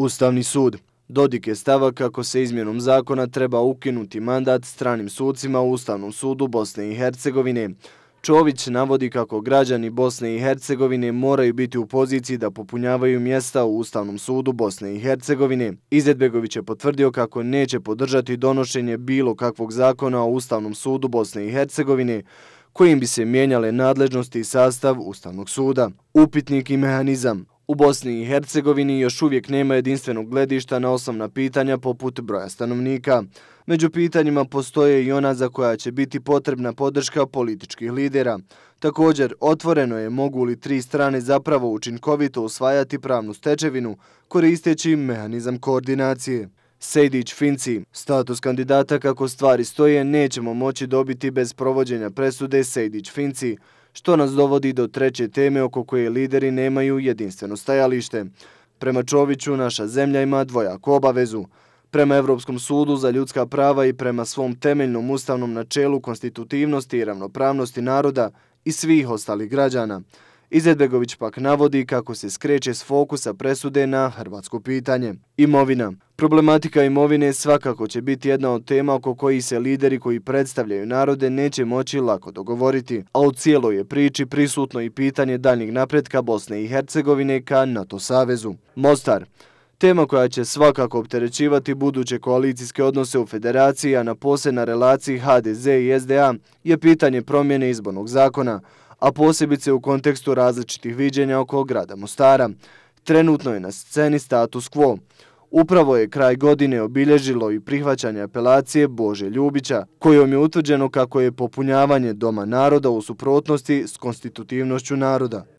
Ustavni sud. Dodik je stava kako se izmjenom zakona treba ukinuti mandat stranim sudcima u Ustavnom sudu Bosne i Hercegovine. Čović navodi kako građani Bosne i Hercegovine moraju biti u poziciji da popunjavaju mjesta u Ustavnom sudu Bosne i Hercegovine. Izetbegović je potvrdio kako neće podržati donošenje bilo kakvog zakona o Ustavnom sudu Bosne i Hercegovine, kojim bi se mijenjale nadležnosti i sastav Ustavnog suda. Upitnik i mehanizam. U Bosni i Hercegovini još uvijek nema jedinstvenog gledišta na osnovna pitanja poput broja stanovnika. Među pitanjima postoje i ona za koja će biti potrebna podrška političkih lidera. Također, otvoreno je mogu li tri strane zapravo učinkovito usvajati pravnu stečevinu koristeći mehanizam koordinacije. Sejdić Finci, status kandidata kako stvari stoje, nećemo moći dobiti bez provođenja presude Sejdić Finci, što nas dovodi do treće teme oko koje lideri nemaju jedinstveno stajalište. Prema Čoviću, naša zemlja ima dvojaku obavezu. Prema Evropskom sudu za ljudska prava i prema svom temeljnom ustavnom načelu konstitutivnosti i ravnopravnosti naroda i svih ostalih građana – Izetbegović pak navodi kako se skreće s fokusa presude na hrvatsko pitanje. Imovina. Problematika imovine svakako će biti jedna od tema oko koji se lideri koji predstavljaju narode neće moći lako dogovoriti, a u cijeloj je priči prisutno i pitanje daljnjeg napretka Bosne i Hercegovine ka NATO savezu. Mostar. Tema koja će svakako opterećivati buduće koalicijske odnose u federaciji, a na posebna relaciji HDZ i SDA je pitanje promjene izbornog zakona, a posebice u kontekstu različitih viđenja oko grada Mostara. Trenutno je na sceni status quo. Upravo je kraj godine obilježilo i prihvaćanje apelacije Bože Ljubića, kojom je utvrđeno kako je popunjavanje Doma naroda u suprotnosti s konstitutivnošću naroda.